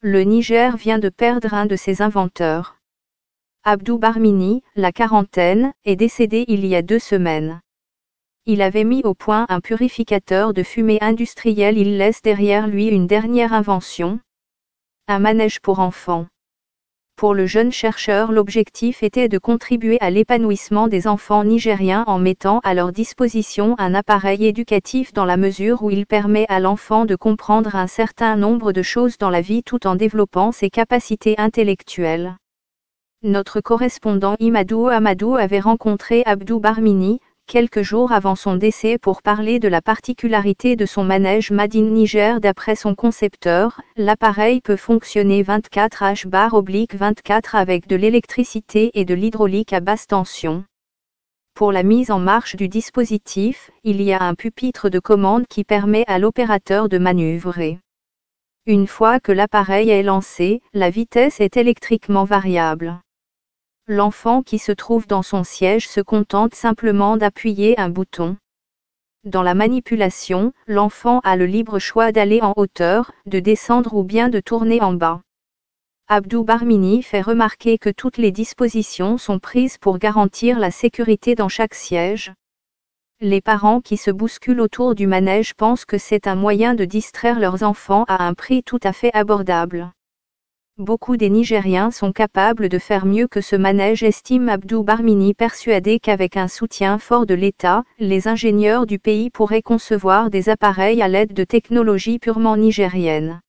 Le Niger vient de perdre un de ses inventeurs. Abdou Barmini, la quarantaine, est décédé il y a deux semaines. Il avait mis au point un purificateur de fumée industriel. Il laisse derrière lui une dernière invention. Un manège pour enfants. Pour le jeune chercheur, l'objectif était de contribuer à l'épanouissement des enfants nigériens en mettant à leur disposition un appareil éducatif dans la mesure où il permet à l'enfant de comprendre un certain nombre de choses dans la vie tout en développant ses capacités intellectuelles. Notre correspondant Imadou Amadou avait rencontré Abdou Barmini, quelques jours avant son décès pour parler de la particularité de son manège Made in Niger d'après son concepteur, l'appareil peut fonctionner 24 H-24 avec de l'électricité et de l'hydraulique à basse tension. Pour la mise en marche du dispositif, il y a un pupitre de commande qui permet à l'opérateur de manœuvrer. Une fois que l'appareil est lancé, la vitesse est électriquement variable. L'enfant qui se trouve dans son siège se contente simplement d'appuyer un bouton. Dans la manipulation, l'enfant a le libre choix d'aller en hauteur, de descendre ou bien de tourner en bas. Abdou Barmini fait remarquer que toutes les dispositions sont prises pour garantir la sécurité dans chaque siège. Les parents qui se bousculent autour du manège pensent que c'est un moyen de distraire leurs enfants à un prix tout à fait abordable. Beaucoup des Nigériens sont capables de faire mieux que ce manège estime Abdou Barmini persuadé qu'avec un soutien fort de l'État, les ingénieurs du pays pourraient concevoir des appareils à l'aide de technologies purement nigériennes.